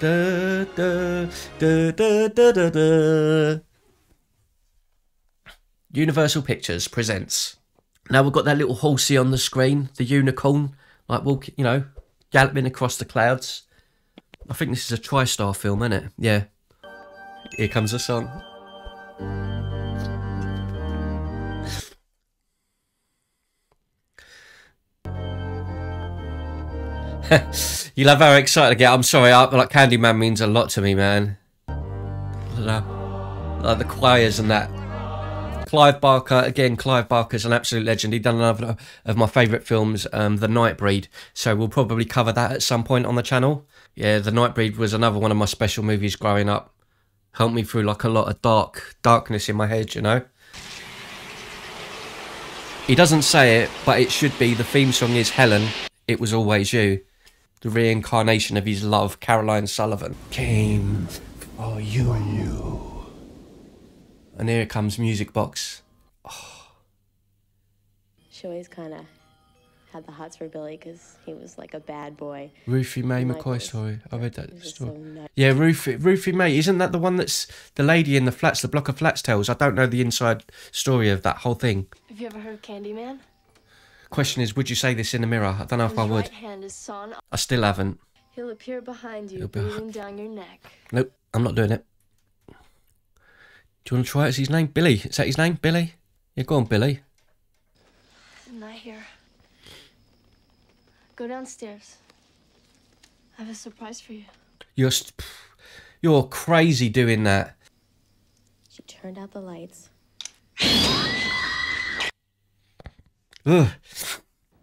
Da, da, da, da, da, da, da. Universal Pictures presents. Now we've got that little horsey on the screen, the unicorn, like walking, you know, galloping across the clouds. I think this is a TriStar film, isn't it? Yeah. Here comes the song. you love how excited I get. I'm sorry, I, like Candyman means a lot to me, man. Like the choirs and that. Clive Barker, again, Clive Barker's an absolute legend. He'd done another of my favourite films, um, The Nightbreed. So we'll probably cover that at some point on the channel. Yeah, The Nightbreed was another one of my special movies growing up. Helped me through like a lot of dark darkness in my head, you know. He doesn't say it, but it should be. The theme song is Helen, It Was Always You. The reincarnation of his love, Caroline Sullivan. Came for you. And here comes Music Box. Oh. She always kind of had the hots for Billy because he was like a bad boy. Ruthie Mae Like McCoy this. story. I read that He was just story. so nut- Yeah, Ruthie, Ruthie Mae. Isn't that the one that's the lady in the flats, the block of flats tells? I don't know the inside story of that whole thing. Have you ever heard of Candyman? Question is, would you say this in the mirror? I don't know if I would. right hand is sawn. I still haven't. He'll appear behind you, be- breathing down your neck. Nope, I'm not doing it. Do you want to try it? Is his name Billy? Is that his name, Billy? Yeah, go on, Billy. Am Not here. Go downstairs. I have a surprise for you. You're you're crazy doing that. She turned out the lights, Ugh.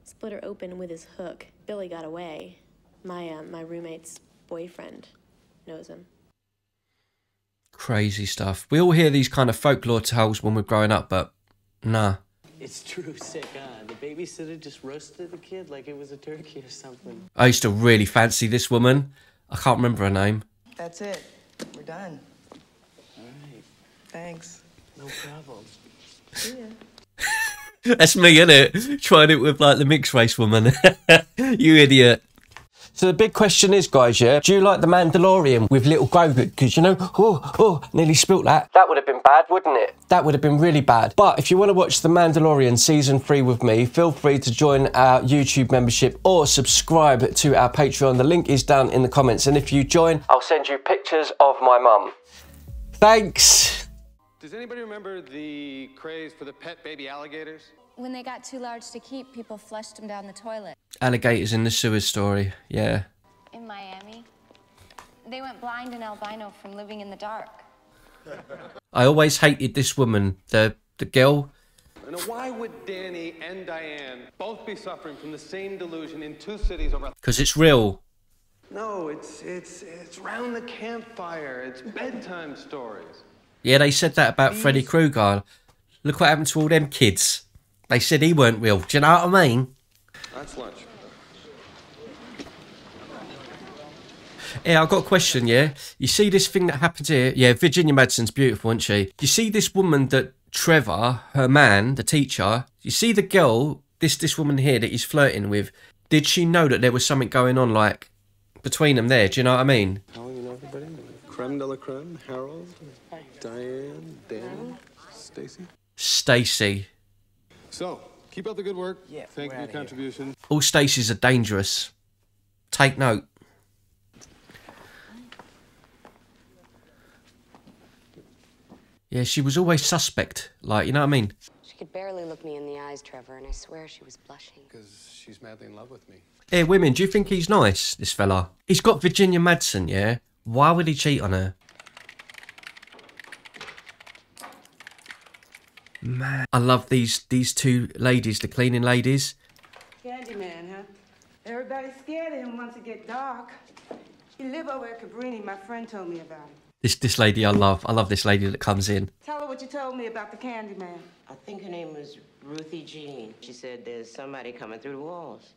split her open with his hook. Billy got away. My uh, my roommate's boyfriend knows him. Crazy stuff. We all hear these kind of folklore tales when we're growing up, but nah. It's true sick, huh? The babysitter just roasted the kid like it was a turkey or something. I used to really fancy this woman. I can't remember her name. That's it. We're done. All right, Thanks. no problem. That's me, innit? Trying it with like the mixed race woman. you idiot. So the big question is, guys, yeah, do you like the Mandalorian with little Grogu? Because you know, oh, oh, nearly spilt that. That would have been bad, wouldn't it? That would have been really bad. But if you want to watch the Mandalorian season three with me, feel free to join our YouTube membership or subscribe to our Patreon. The link is down in the comments. And if you join, I'll send you pictures of my mum. Thanks. Does anybody remember the craze for the pet baby alligators? When they got too large to keep, people flushed them down the toilet. Alligators in the sewers story. Yeah. In Miami, they went blind and albino from living in the dark. I always hated this woman, the the girl. And why would Danny and Diane both be suffering from the same delusion in two cities over? Because it's real. No, it's it's it's round the campfire. It's bedtime stories. Yeah, they said that about Freddy Krueger. Look what happened to all them kids. They said he weren't real. Do you know what I mean? That's lunch. Yeah, I've got a question, yeah? You see this thing that happened here? Yeah, Virginia Madsen's beautiful, isn't she? You see this woman that Trevor, her man, the teacher, you see the girl, this this woman here that he's flirting with, did she know that there was something going on, like, between them there? Do you know what I mean? How you know everybody? Creme de la creme. Harold, Diane, Danny, Stacey. Stacey. So keep up the good work. Yeah, Thank you for your outta here. contribution. All Stacys are dangerous. Take note. Yeah, she was always suspect. Like, you know what I mean? She could barely look me in the eyes, Trevor, and I swear she was blushing. Because she's madly in love with me. Hey, women, do you think he's nice, this fella? He's got Virginia Madsen, yeah? Why would he cheat on her? Man, I love these these two ladies, the cleaning ladies. Candyman, huh? Everybody's scared of him once it get dark. He live over at Cabrini. My friend told me about him. This this lady I love. I love this lady that comes in. Tell her what you told me about the Candyman. I think her name was Ruthie Jean. She said there's somebody coming through the walls,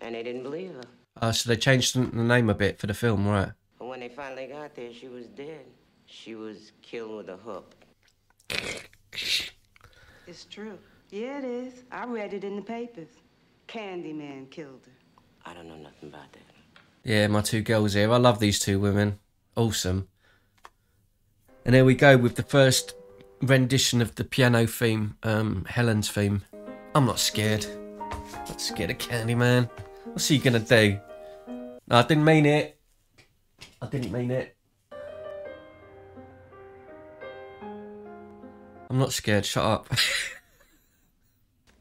and they didn't believe her. Uh, so they changed the the name a bit for the film, right? But when they finally got there, she was dead. She was killed with a hook. It's true. Yeah, it is. I read it in the papers. Candyman killed her. I don't know nothing about that. Yeah, my two girls here. I love these two women. Awesome. And there we go with the first rendition of the piano theme, um, Helen's theme. I'm not scared. I'm not scared of Candyman. What's he gonna do? No, I didn't mean it. I didn't mean it. I'm not scared. Shut up.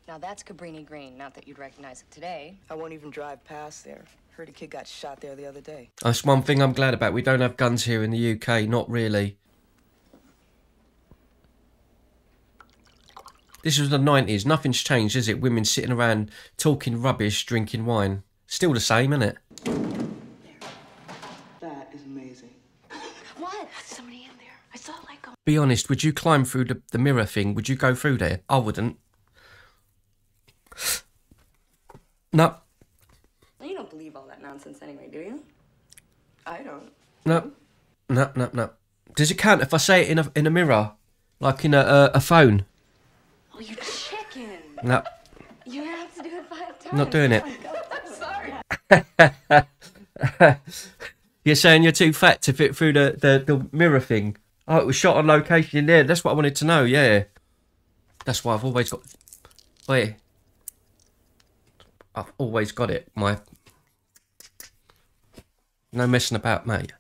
Now that's Cabrini Green. Not that you'd recognize it today. I won't even drive past there. Heard a kid got shot there the other day. That's one thing I'm glad about. We don't have guns here in the UK. Not really. This was the 90s. Nothing's changed, is it? Women sitting around talking rubbish, drinking wine. Still the same, isn't it? That is amazing. What? Somebody in there. I saw like a. Be honest, would you climb through the, the mirror thing? Would you go through there? I wouldn't. No, You don't believe all that nonsense anyway, do you? I don't. no, no, no, no. Does it count if I say it in a in a mirror, like in a a, a phone? Oh, you chicken! No, You have to do it five times. not doing it. Oh I'm sorry. You're saying you're too fat to fit through the, the, the mirror thing. Oh, it was shot on location in there. That's what I wanted to know, yeah. That's why I've always got. Wait. I've always got it. My. No messing about, mate.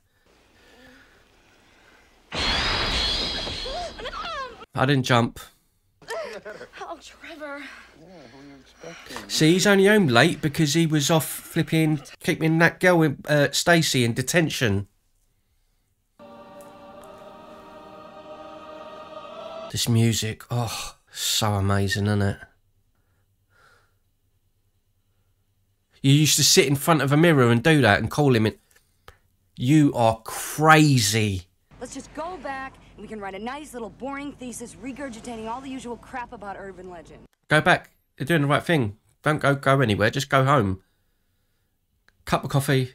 I didn't jump. Oh, Trevor. See, he's only home late because he was off flipping, keeping that girl, in, uh, Stacey, in detention. This music, oh, so amazing, isn't it? You used to sit in front of a mirror and do that and call him. You are crazy. Let's just go back and we can write a nice little boring thesis regurgitating all the usual crap about urban legend. Go back. You're doing the right thing. Don't go go anywhere. Just go home. Cup of coffee.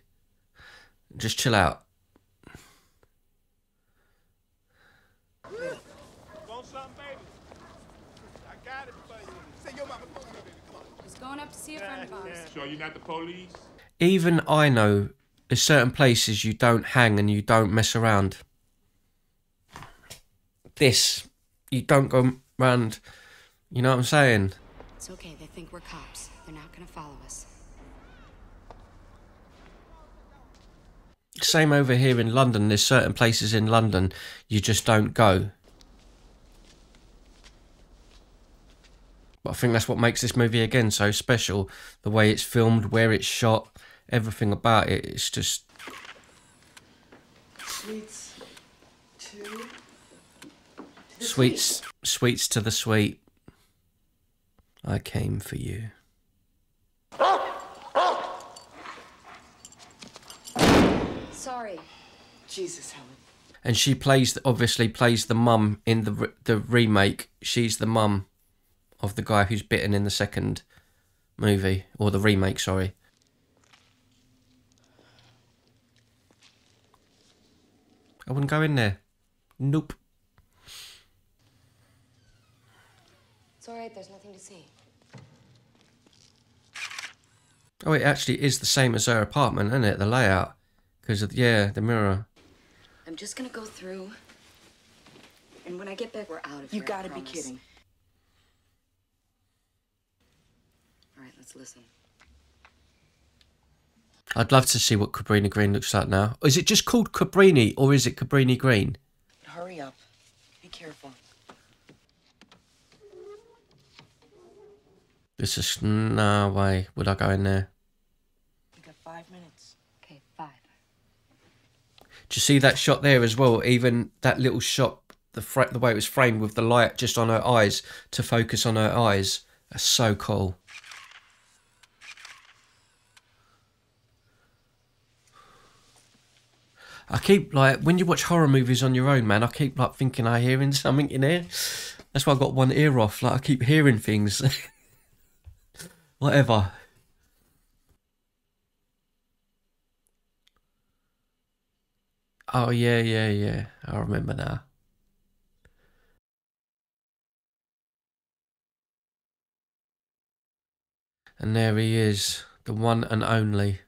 Just chill out. Just going up to see a friend of ours. Sure you're not the police? Even I know there's certain places you don't hang and you don't mess around. This, you don't go round. You know what I'm saying? It's okay, they think we're cops. They're not gonna follow us. Same over here in London. There's certain places in London you just don't go. But I think that's what makes this movie again so special. The way it's filmed, where it's shot, everything about it. It's just Sweets. Two. sweets, sweets to the sweet. I came for you. Sorry. Jesus, Helen. And she plays, obviously plays the mum in the the remake. She's the mum of the guy who's bitten in the second movie or the remake. Sorry. I wouldn't go in there. Nope. It's alright, there's nothing to see. Oh, it actually is the same as her apartment, isn't it? The layout, because yeah, the mirror. I'm just gonna go through. And when I get back, we're out of You here. I gotta be kidding. Alright, let's listen. I'd love to see what Cabrini Green looks like now. Is it just called Cabrini or is it Cabrini Green? Hurry up. Be careful. This is no way would I go in there. You got five minutes. Okay, five. Do you see that shot there as well? Even that little shot, the fra- the way it was framed with the light just on her eyes to focus on her eyes. That's so cool. I keep like when you watch horror movies on your own, man. I keep like thinking I hearing something in here. That's why I got one ear off. Like I keep hearing things. Whatever. Oh yeah, yeah, yeah. I remember now. And there he is, the one and only.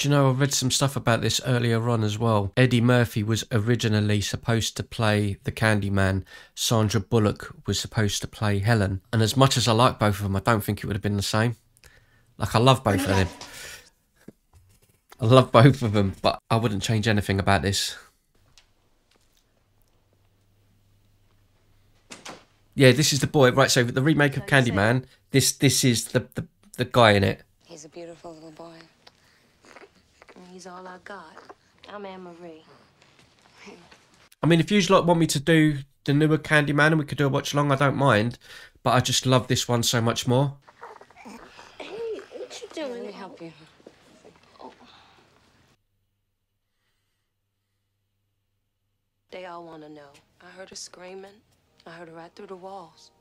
Do you know, I read some stuff about this earlier on as well. Eddie Murphy was originally supposed to play the Candyman. Sandra Bullock was supposed to play Helen. And as much as I like both of them, I don't think it would have been the same. Like, I love both of them. I love both of them, but I wouldn't change anything about this. Yeah, this is the boy. Right, so the remake of Candyman, this this is the, the, the guy in it. He's a beautiful little boy. And he's all I got. I'm Anne Marie. I mean, if you like want me to do the newer Candyman and we could do a watch along, I don't mind. But I just love this one so much more. Hey, what you doing? Let me help you. They all want to know. I heard her screaming. I heard her right through the walls.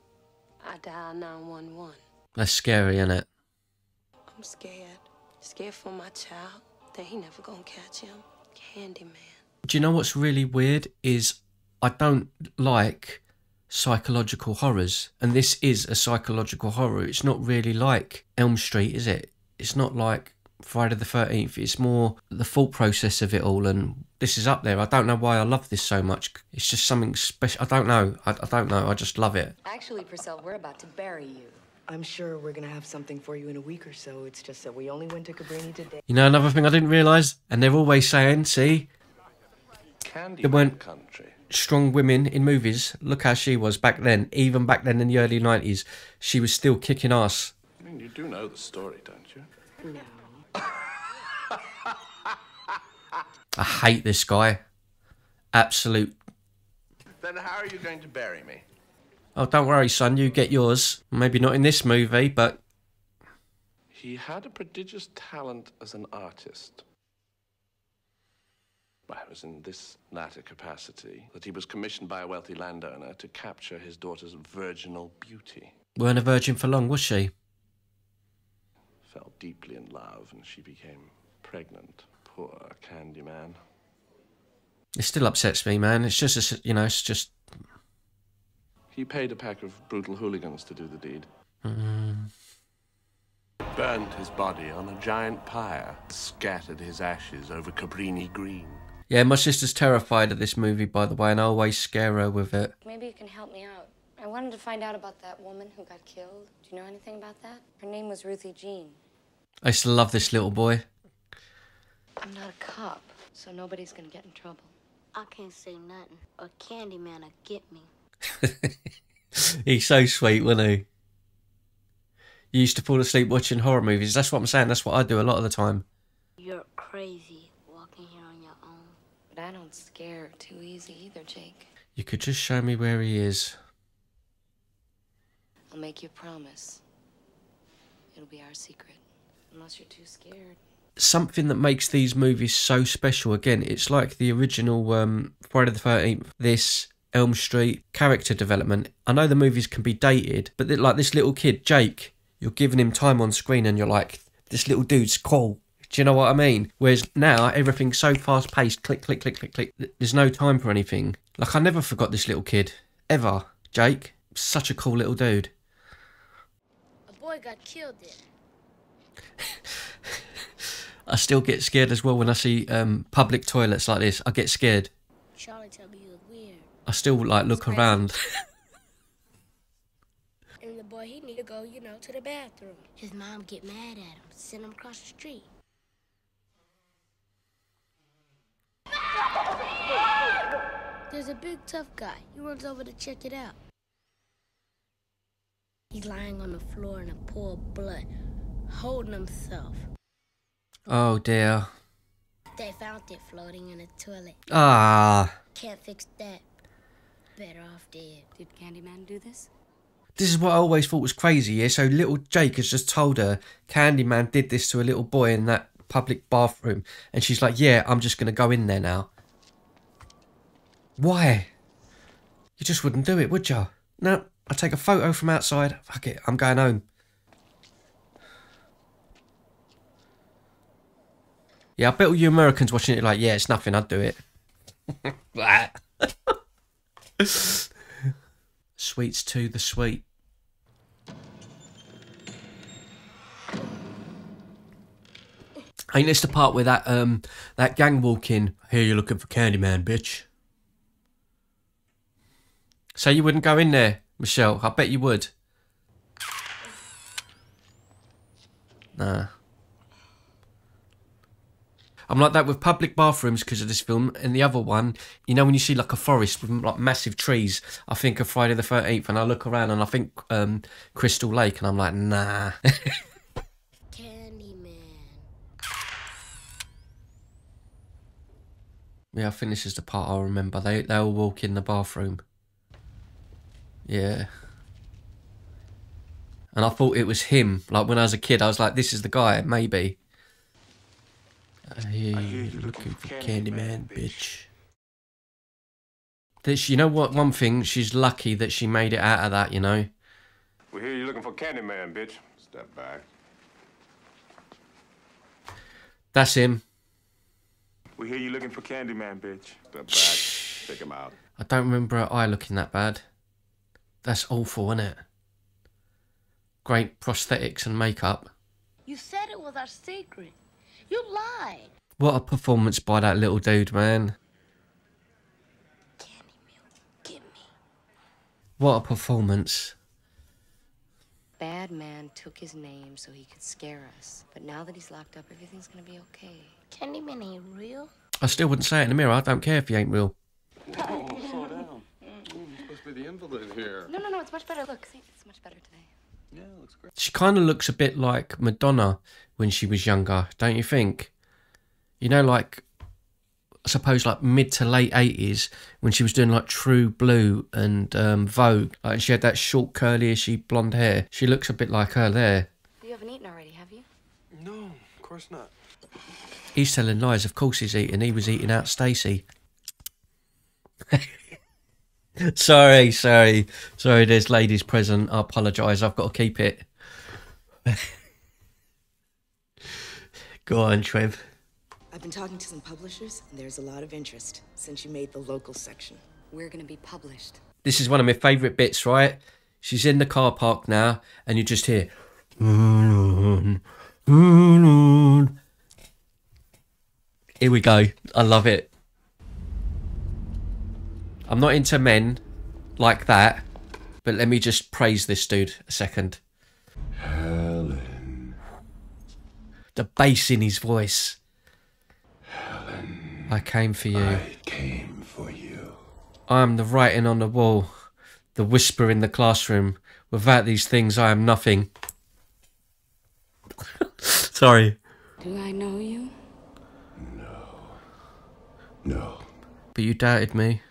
I dialed 911. That's scary, isn't it? I'm scared. Scared for my child. That he never gonna catch him. Candyman. Do you know what's really weird is I don't like psychological horrors, and this is a psychological horror. It's not really like Elm Street, is it? It's not like Friday the Thirteenth. It's more the thought process of it all, and this is up there. I don't know why I love this so much. It's just something special. I don't know. I, I don't know. I just love it. Actually, Purcell, we're about to bury you. I'm sure we're gonna have something for you in a week or so. It's just that we only went to Cabrini today. You know, another thing I didn't realise, and they're always saying, see, Candy It went- country. strong women in movies. Look how she was back then. Even back then in the early 90s, she was still kicking ass. I mean, you do know the story, don't you? No. I hate this guy. Absolute. Then how are you going to bury me? Oh, don't worry, son. You get yours. Maybe not in this movie, but He had a prodigious talent as an artist. Well, it was in this latter capacity that he was commissioned by a wealthy landowner to capture his daughter's virginal beauty. weren't a virgin for long, was she? Fell deeply in love, and she became pregnant. Poor Candyman. It still upsets me, man. It's just, a s- you know, it's just. He paid a pack of brutal hooligans to do the deed. Mm. Burned his body on a giant pyre, scattered his ashes over Cabrini Green. Yeah, my sister's terrified of this movie, by the way, and I always scare her with it. Maybe you can help me out. I wanted to find out about that woman who got killed. Do you know anything about that? Her name was Ruthie Jean. I used to love this little boy. I'm not a cop, so nobody's gonna get in trouble. I can't say nothing. A Candyman will get me. He's so sweet, wasn't he? You used to fall asleep watching horror movies. That's what I'm saying. That's what I do a lot of the time. You're crazy walking here on your own. But I don't scare too easy either, Jake. You could just show me where he is. I'll make you a promise. It'll be our secret. Unless you're too scared. something that makes these movies so special. Again, it's like the original um, Friday the Thirteenth. This Elm Street character development. I know the movies can be dated, but like this little kid, Jake, you're giving him time on screen, and you're like, this little dude's cool. Do you know what I mean? Whereas now everything's so fast paced, click, click, click, click, click. There's no time for anything. Like I never forgot this little kid ever. Jake, such a cool little dude. A boy got killed there. I still get scared as well when I see um, public toilets like this. I get scared. Charlie me you was weird. I still like look around. And the boy, he need to go, you know, to the bathroom. His mom get mad at him, send him across the street. There's a big tough guy. He runs over to check it out. He's lying on the floor in a pool of blood, holding himself. Oh dear. They found it floating in the toilet. Ah. Can't fix that. Better off dead. Did Candyman do this? This is what I always thought was crazy, yeah? So little Jake has just told her Candyman did this to a little boy in that public bathroom. And she's like, yeah, I'm just going to go in there now. Why? You just wouldn't do it, would you? No, I take a photo from outside. Fuck it, I'm going home. Yeah, I bet all you Americans watching it are like, yeah, it's nothing, I'd do it. Sweets to the sweet. Ain't this the part where that um that gang walk in? Here you're looking for Candyman, bitch. So you wouldn't go in there, Michelle? I bet you would. Nah. I'm like that with public bathrooms because of this film. And the other one, you know, when you see like a forest with like massive trees, I think of Friday the 13th and I look around and I think um, Crystal Lake and I'm like, nah. Yeah, I think this is the part I remember. They they all walk in the bathroom. Yeah. And I thought it was him. Like when I was a kid, I was like, "This is the guy, maybe." I hear you looking for Candyman, bitch. This, you know what? One thing, she's lucky that she made it out of that. You know. We hear you looking for Candyman, bitch. Step back. That's him. We hear you looking for Candyman, bitch. Step back. Take him out. I don't remember her eye looking that bad. That's awful, isn't it? Great prosthetics and makeup. You said it was our secret. You lied. What a performance by that little dude, man. What a performance. Bad man took his name so he could scare us. But now that he's locked up, everything's gonna be okay. Candyman ain't real. I still wouldn't say it in the mirror. I don't care if he ain't real. Whoa, slow down. Mm, mm, mm, Ooh, supposed to be the invalid here. No, no, no, it's much better. Look, see, it's much better today. Yeah, looks great. She kind of looks a bit like Madonna when she was younger, don't you think? You know, like, I suppose like mid to late 80s when she was doing like True Blue and um, Vogue. Like, she had that short, curly, ishy blonde hair. She looks a bit like her there. You haven't eaten already, have you? No, of course not. He's telling lies. Of course he's eating. He was eating out Stacey. sorry, sorry, sorry. There's ladies present. I apologise. I've got to keep it. Go on, Trev. I've been talking to some publishers, and there's a lot of interest since you made the local section. We're gonna be published. This is one of my favourite bits, right? She's in the car park now, and you just hear. Here we go. I love it. I'm not into men like that, but let me just praise this dude a second. Helen. The bass in his voice. Helen. I came for you. I came for you. I am the writing on the wall, the whisper in the classroom. Without these things, I am nothing. Sorry. Do I know you? No. No. But you doubted me.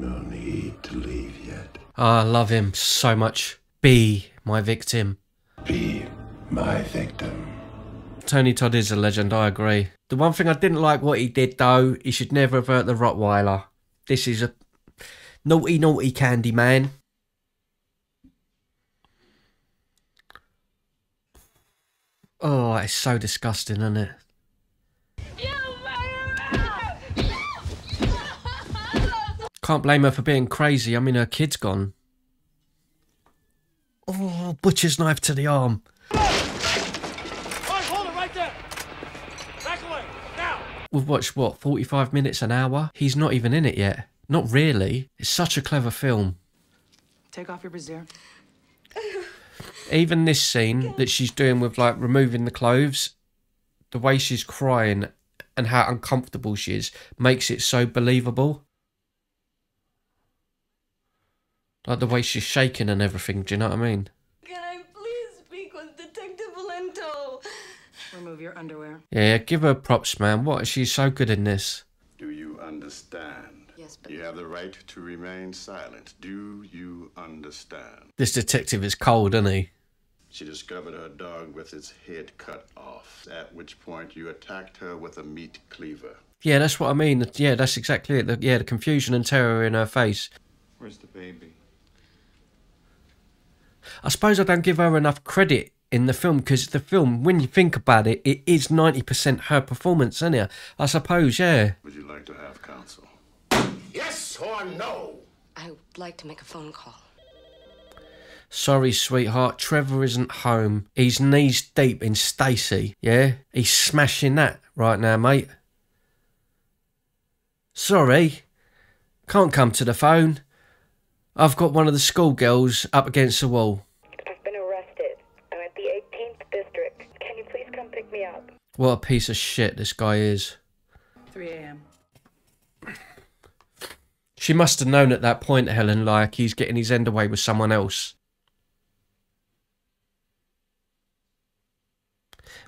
No need to leave yet. Oh, I love him so much. Be my victim. Be my victim. Tony Todd is a legend, I agree. The one thing I didn't like what he did though, he should never have hurt the Rottweiler. This is a naughty, naughty candy man. Oh, it's so disgusting, isn't it? Can't blame her for being crazy. I mean, her kid's gone. Oh, butcher's knife to the arm. hold it right there. Back away, now. We've watched, what, 45 minutes, an hour? He's not even in it yet. Not really. It's such a clever film. Take off your brassiere. Even this scene that she's doing with, like, removing the clothes, the way she's crying and how uncomfortable she is makes it so believable. Like the way she's shaking and everything, do you know what I mean? Can I please speak with Detective Valento? Remove your underwear. Yeah, give her props, man. What? She's so good in this. Do you understand? Yes, but You have the right to remain silent. Do you understand? This detective is cold, isn't he? She discovered her dog with its head cut off, at which point you attacked her with a meat cleaver. Yeah, that's what I mean. Yeah, that's exactly it. The, yeah, the confusion and terror in her face. Where's the baby? I suppose I don't give her enough credit in the film because the film, when you think about it, it is 90% her performance, isn't it? I suppose, yeah. Would you like to have counsel? Yes or no? I would like to make a phone call. Sorry, sweetheart. Trevor isn't home. He's knees deep in Stacey. Yeah? He's smashing that right now, mate. Sorry. Can't come to the phone. I've got one of the schoolgirls up against the wall. I've been arrested. I'm at the 18th district. Can you please come pick me up? What a piece of shit this guy is. 3 a.m. She must have known at that point, Helen, like he's getting his end away with someone else.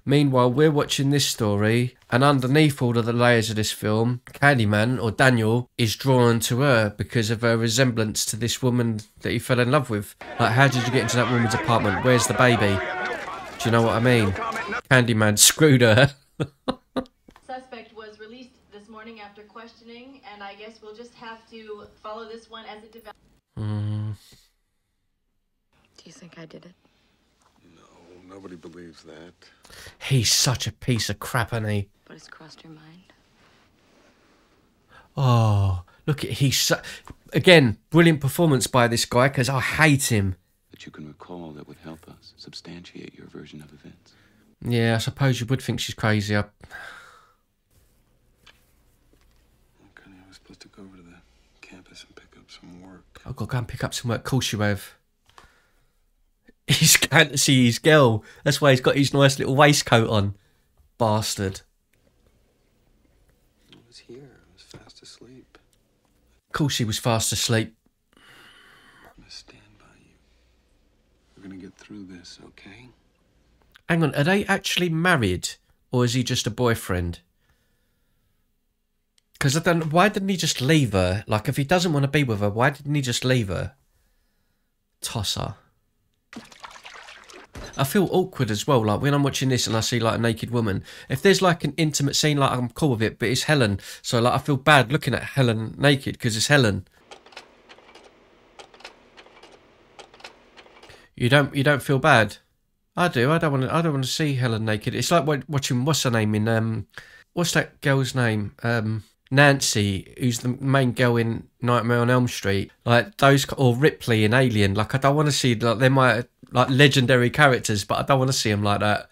Meanwhile, we're watching this story, and underneath all of the layers of this film, Candyman, or Daniel, is drawn to her because of her resemblance to this woman that he fell in love with. Like, how did you get into that woman's apartment? Where's the baby? Do you know what I mean? Candyman screwed her. Suspect was released this morning after questioning, and I guess we'll just have to follow this one as it develops. Mm. Do you think I did it? Nobody believes that. He's such a piece of crap, isn't he? But it's crossed your mind. Oh, look at he's so, again brilliant performance by this guy because I hate him. That you can recall that would help us substantiate your version of events. Yeah, I suppose you would think she's crazy. I... Connie, I was supposed to go over to the campus and pick up some work. I've got to go and pick up some work. Of course you have. He's going to see his girl. That's why he's got his nice little waistcoat on. Bastard. I was here. I was fast asleep. Of course he was fast asleep. I'm gonna stand by you. We're gonna get through this, okay? Hang on, are they actually married? Or is he just a boyfriend? Because then why didn't he just leave her? Like, if he doesn't want to be with her, why didn't he just leave her? Tosser. I feel awkward as well. Like when I'm watching this and I see like a naked woman. If there's like an intimate scene, like I'm cool with it, but it's Helen, so like I feel bad looking at Helen naked because it's Helen. You don't. You don't feel bad. I do. I don't want to. I don't want to see Helen naked. It's like watching what's her name in um, what's that girl's name? Um, Nancy, who's the main girl in Nightmare on Elm Street, like those, or Ripley in Alien. Like I don't want to see like they might like legendary characters, but I don't want to see them like that.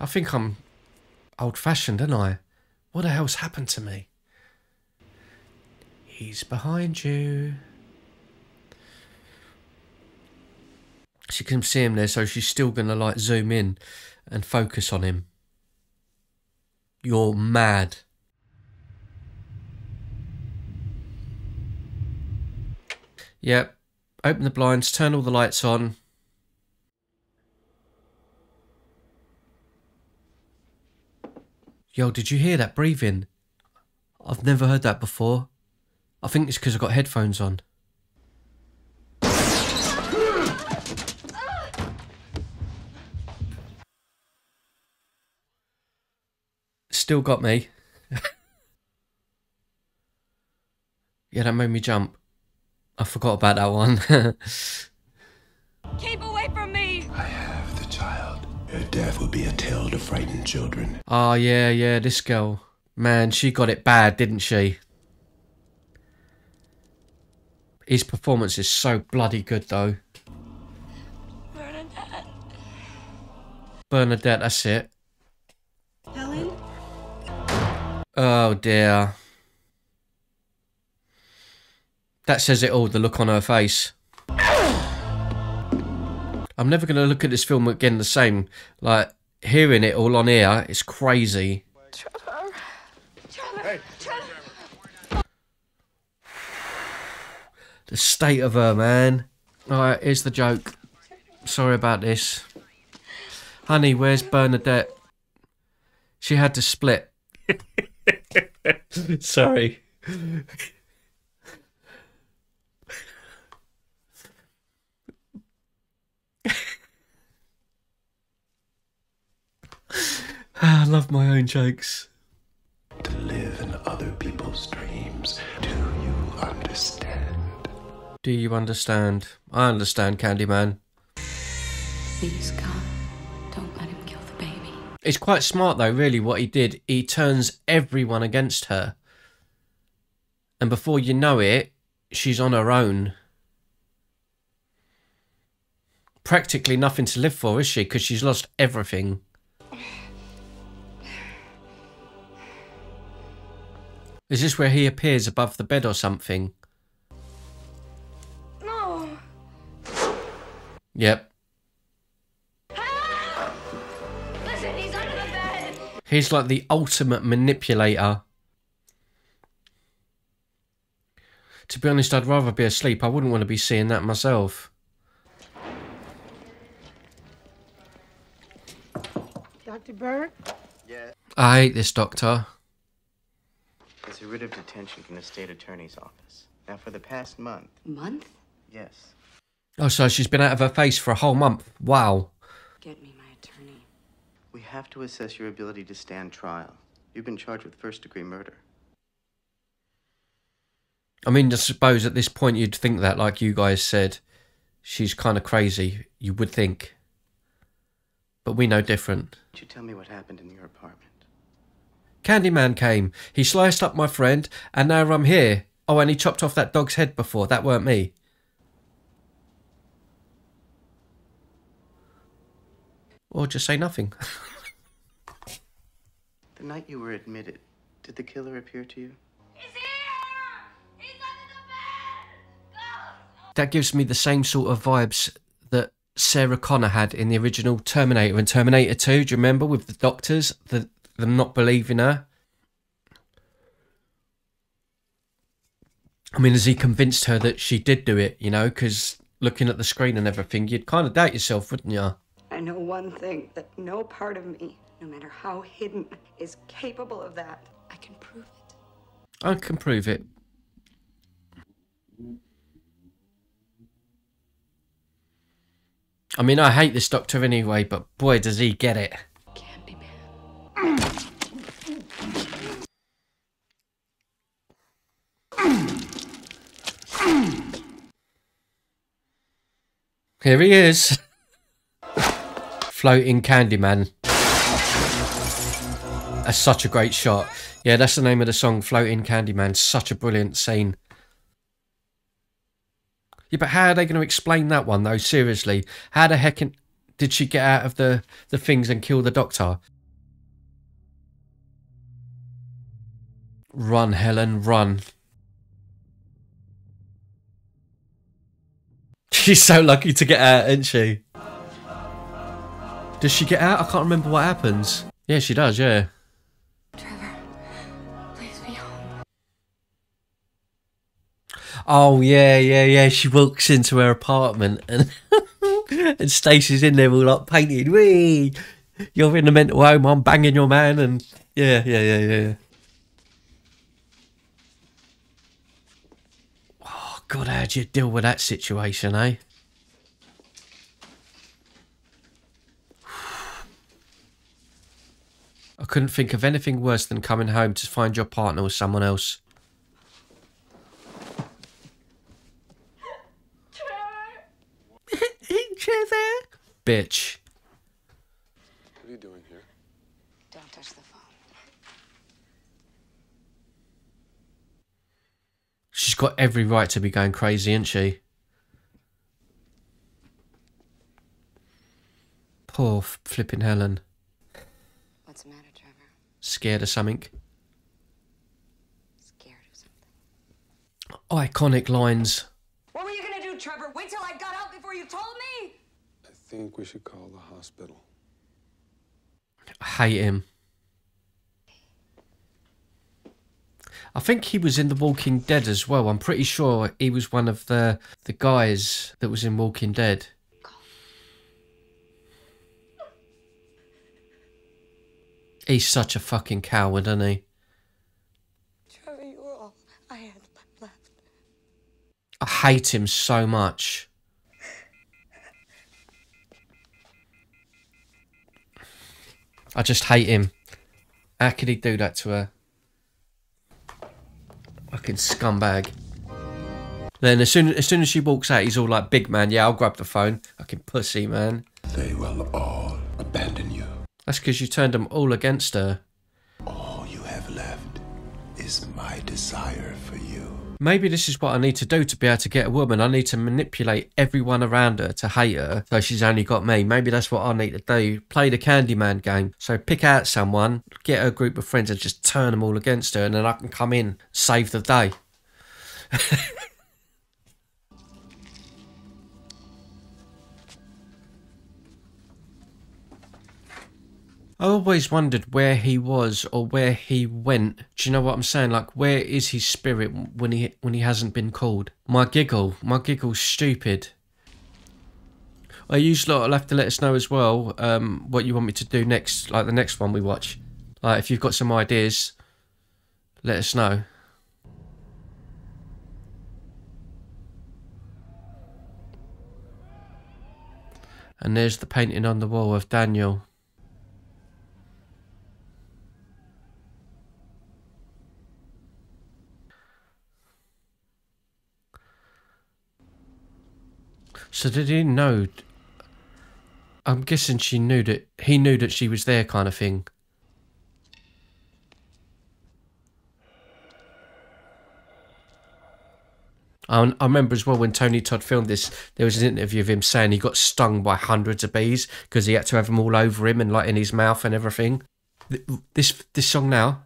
I think I'm old-fashioned, don't I? What the hell's happened to me? He's behind you. She can see him there, so she's still gonna like zoom in and focus on him. You're mad. Yep. Open the blinds, turn all the lights on. Yo, did you hear that breathing? I've never heard that before. I think it's because I've got headphones on. Still got me. yeah, that made me jump. I forgot about that one. Keep away from me! I have the child. Her death will be a tale to frighten children. Oh, yeah, yeah, this girl. Man, she got it bad, didn't she? His performance is so bloody good, though. Bernadette. Bernadette, that's it. Oh, dear. That says it all, the look on her face. I'm never going to look at this film again the same. Like, hearing it all on air, it's crazy. The state of her, man. Alright, here's the joke. Sorry about this. Honey, where's Bernadette? She had to split. Sorry. Ah, I love my own jokes. To live in other people's dreams. Do you understand? Do you understand? I understand, Candyman. Please, God, It's quite smart, though, really, what he did. He turns everyone against her. And before you know it, she's on her own. practically nothing to live for, is she? Because she's lost everything. Is this where he appears above the bed or something? No. Yep. He's like the ultimate manipulator. To be honest, I'd rather be asleep. I wouldn't want to be seeing that myself. Dr. Burke? Yeah. I hate this doctor. It's a writ of detention from the state attorney's office. Now, for the past month. Month? Yes. Oh, so she's been out of her face for a whole month. Wow. Get me my attorney. We have to assess your ability to stand trial. You've been charged with first degree murder. I mean, I suppose at this point you'd think that, like you guys said, she's kind of crazy. You would think. But we know different. Could you tell me what happened in your apartment? Candyman came. He sliced up my friend, and now I'm here. Oh, and he chopped off that dog's head before. That weren't me. Or just say nothing. The night you were admitted, did the killer appear to you? that gives me the same sort of vibes that Sarah Connor had in the original Terminator and Terminator 2. Do you remember with the doctors, the, them not believing her? I mean, has he convinced her that she did do it, you know? Because looking at the screen and everything, you'd kind of doubt yourself, wouldn't you? I know one thing that no part of me, no matter how hidden, is capable of that. I can prove it. I can prove it. I mean, I hate this doctor anyway, but boy, does he get it. Here he is. Floating Candyman. That's such a great shot. Yeah, that's the name of the song, Floating Candyman. Such a brilliant scene. Yeah, but how are they going to explain that one, though? Seriously. How the heck did she get out of the, the things and kill the doctor? Run, Helen, run. She's so lucky to get out, isn't she? Does she get out? I can't remember what happens. Yeah, she does, yeah. Trevor, please be home. Oh yeah, yeah, yeah. She walks into her apartment and and Stacey's in there all like painted. Wee, you're in the mental home. I'm banging your man, and yeah, yeah, yeah, yeah. Oh God, how'd you deal with that situation, eh? I couldn't think of anything worse than coming home to find your partner with someone else. Trevor. Bitch. What are you doing here? Don't touch the phone. She's got every right to be going crazy, isn't she? Poor flipping Helen. What's the matter, Trevor? Scared of something. Scared of something. Iconic lines. What were you gonna do, Trevor? Wait till I got out before you told me? I think we should call the hospital. I hate him. I think he was in The Walking Dead as well. I'm pretty sure he was one of the the guys that was in Walking Dead. He's such a fucking coward, isn't he? Trevor, you were all I had left. I hate him so much. I just hate him. How could he do that to her? Fucking scumbag. Then as soon as soon as she walks out, he's all like, "Big man, yeah, I'll grab the phone." Fucking pussy, man. They will all abandon you. That's because you turned them all against her. All you have left is my desire for you. Maybe this is what I need to do to be able to get a woman. I need to manipulate everyone around her to hate her, so she's only got me. Maybe that's what I need to do. Play the Candyman game. So pick out someone, get a group of friends, and just turn them all against her, and then I can come in, save the day. I always wondered where he was or where he went. Do you know what I'm saying? Like, where is his spirit when he when he hasn't been called? My giggle, my giggle's stupid. I usually will have to let us know as well um, what you want me to do next, like the next one we watch. Like, if you've got some ideas, let us know. And there's the painting on the wall of Daniel. So did he know? I'm guessing she knew that he knew that she was there, kind of thing. I, I remember as well when Tony Todd filmed this, there was an interview of him saying he got stung by hundreds of bees because he had to have them all over him and like in his mouth and everything. This this song now.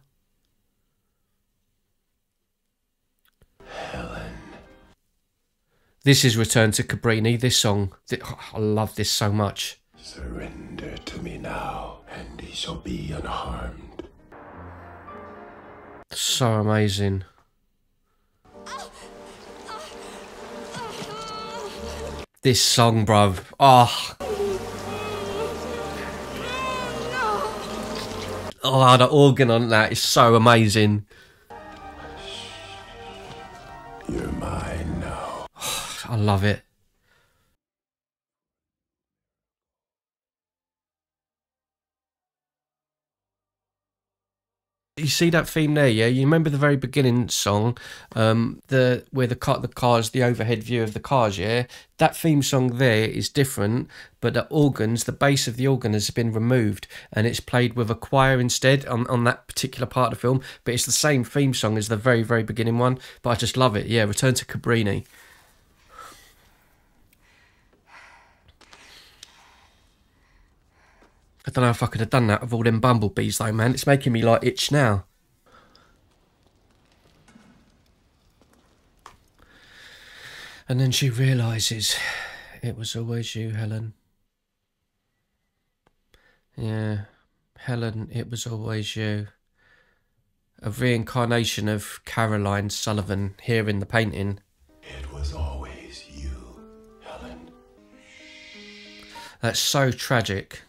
This is Return to Cabrini, this song. I love this so much. Surrender to me now, and he shall be unharmed. So amazing. This song, bruv. Ah. Oh. Oh, the organ on that is so amazing. You're mine. I love it. You see that theme there, yeah? You remember the very beginning song, um, the where the car, the cars, the overhead view of the cars, yeah? That theme song there is different, but the organs, the bass of the organ has been removed, and it's played with a choir instead on, on that particular part of the film. But it's the same theme song as the very very beginning one. But I just love it. Yeah, Return to Cabrini. I don't know if I could have done that with all them bumblebees though, man. It's making me like itch now. And then she realises it was always you, Helen. Yeah, Helen, it was always you. A reincarnation of Caroline Sullivan here in the painting. It was always you, Helen. That's so tragic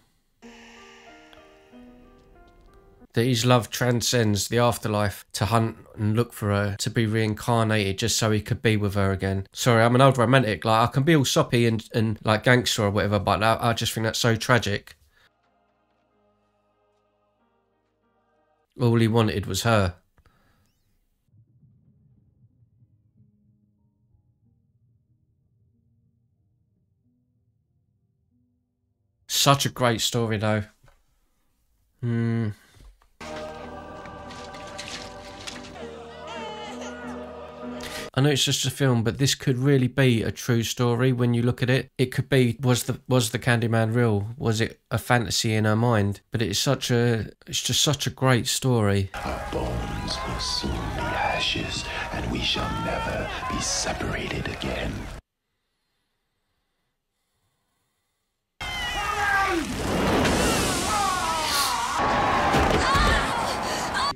that his love transcends the afterlife to hunt and look for her, to be reincarnated just so he could be with her again. Sorry, I'm an old romantic. Like, I can be all soppy and, and like gangster or whatever, but I, I just think that's so tragic. All he wanted was her. Such a great story, though. Hmm. I know it's just a film, but this could really be a true story when you look at it. It could be was the was the Candyman real? Was it a fantasy in her mind? But it's such a it's just such a great story. Our bones will soon be ashes, and we shall never be separated again.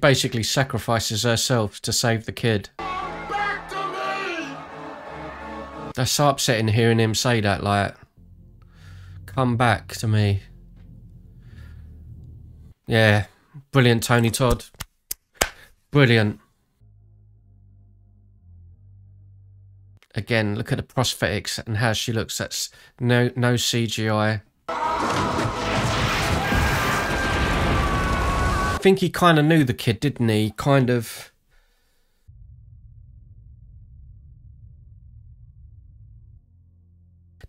Basically sacrifices herself to save the kid. That's so upsetting hearing him say that, like, come back to me. Yeah, brilliant, Tony Todd. Brilliant. Again, look at the prosthetics and how she looks. That's no no CGI. I think he kind of knew the kid, didn't he? Kind of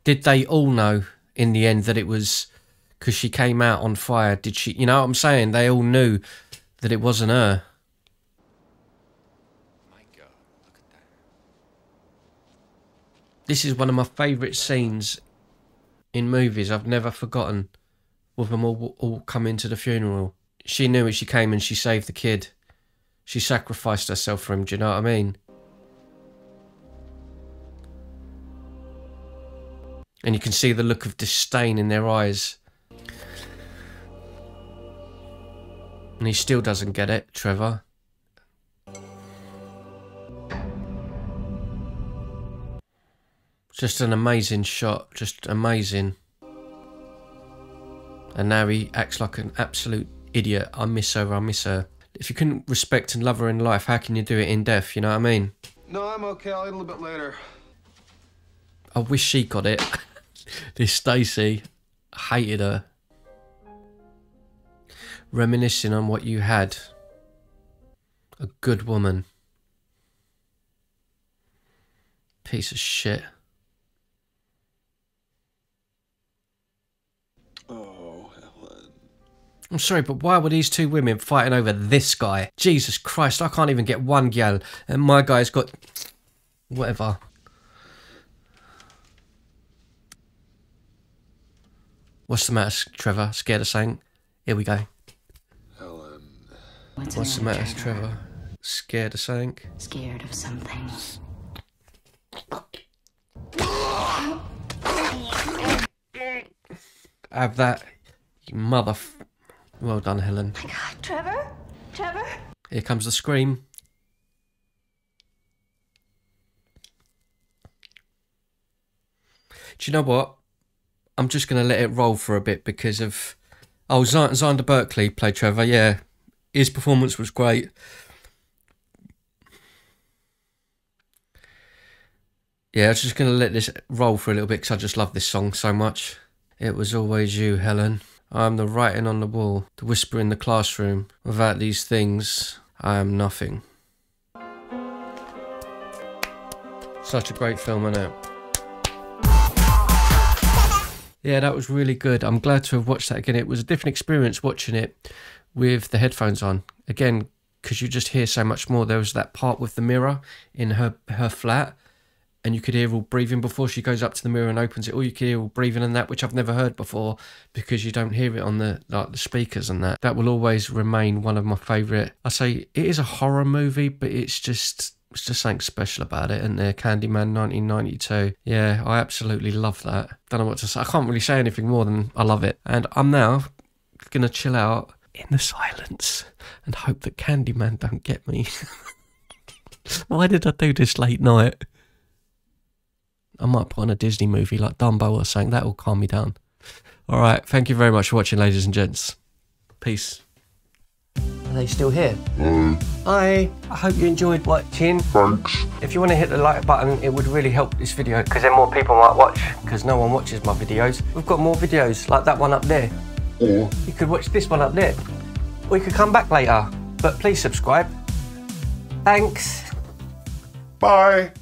did they all know in the end that it was because she came out on fire? Did she, you know what I'm saying? They all knew that it wasn't her. My God, look at that. This is one of my favourite scenes in movies. I've never forgotten with them all, all coming to the funeral. She knew it. She came and she saved the kid. She sacrificed herself for him. Do you know what I mean? And you can see the look of disdain in their eyes. And he still doesn't get it, Trevor. Just an amazing shot, just amazing. And now he acts like an absolute idiot. I miss her, I miss her. If you couldn't respect and love her in life, how can you do it in death? You know what I mean? No, I'm okay. I'll eat a little bit later. I wish she got it. this Stacey hated her. Reminiscing on what you had. A good woman. Piece of shit. Oh, Helen. I'm sorry, but why were these two women fighting over this guy? Jesus Christ, I can't even get one gal, and my guy's got. whatever. What's the matter, Trevor? Scared of something? Here we go. Helen. What's, What's the matter, Trevor? Scared of something? Scared of something. Have that, you mother. F- well done, Helen. My God, Trevor? Trevor? Here comes the scream. Do you know what? I'm just going to let it roll for a bit because of. Oh, Z- Xander Berkeley played Trevor, yeah. His performance was great. Yeah, I was just going to let this roll for a little bit because I just love this song so much. It was always you, Helen. I am the writing on the wall, the whisper in the classroom. Without these things, I am nothing. Such a great film, isn't it? Yeah, that was really good. I'm glad to have watched that again. It was a different experience watching it with the headphones on. Again, because you just hear so much more. There was that part with the mirror in her her flat, and you could hear all breathing before she goes up to the mirror and opens it. All you could hear all breathing and that, which I've never heard before, because you don't hear it on the like the speakers and that. That will always remain one of my favourite. I say it is a horror movie, but it's just it's just something special about it, isn't there? Candyman 1992. Yeah, I absolutely love that. Don't know what to say. I can't really say anything more than I love it. And I'm now gonna chill out in the silence and hope that Candyman don't get me. Why did I do this late night? I might put on a Disney movie like Dumbo or something. That will calm me down. All right. Thank you very much for watching, ladies and gents. Peace. Are they still here? Hi. I hope you enjoyed watching. Thanks. If you want to hit the like button, it would really help this video because then more people might watch because no one watches my videos. We've got more videos like that one up there. Or You could watch this one up there. Or you could come back later. But please subscribe. Thanks. Bye.